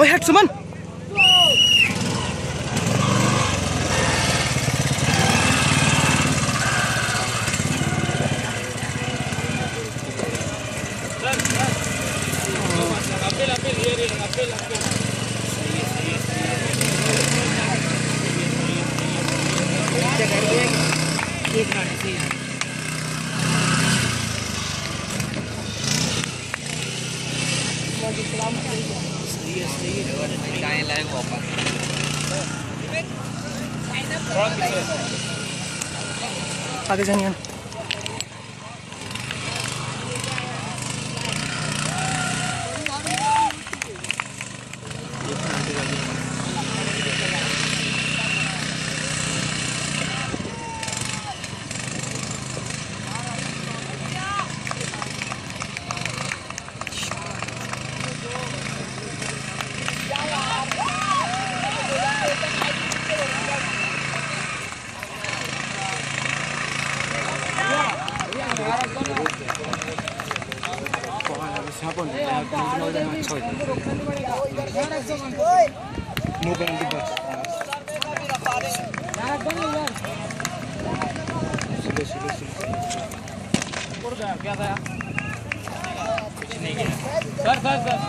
I had someone. Thank you. जाएगा वापस आगे जानिए नो पेनल्टी बस सीधे सीधे सीधे क्या था? कुछ नहीं किया। Sir sir sir.